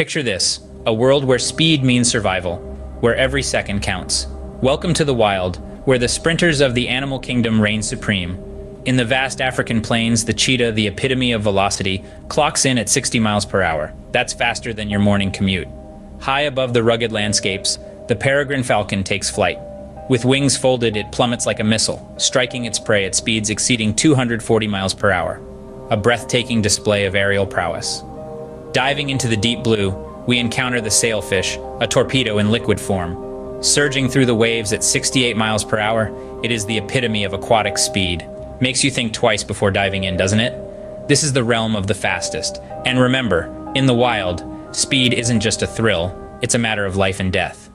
Picture this a world where speed means survival, where every second counts. Welcome to the wild, where the sprinters of the animal kingdom reign supreme. In the vast African plains, the cheetah, the epitome of velocity, clocks in at 60 miles per hour. That's faster than your morning commute. High above the rugged landscapes, the peregrine falcon takes flight. With wings folded, it plummets like a missile, striking its prey at speeds exceeding 240 miles per hour. A breathtaking display of aerial prowess. Diving into the deep blue, we encounter the sailfish, a torpedo in liquid form. Surging through the waves at 68 miles per hour, it is the epitome of aquatic speed. Makes you think twice before diving in, doesn't it? This is the realm of the fastest. And remember, in the wild, speed isn't just a thrill, it's a matter of life and death.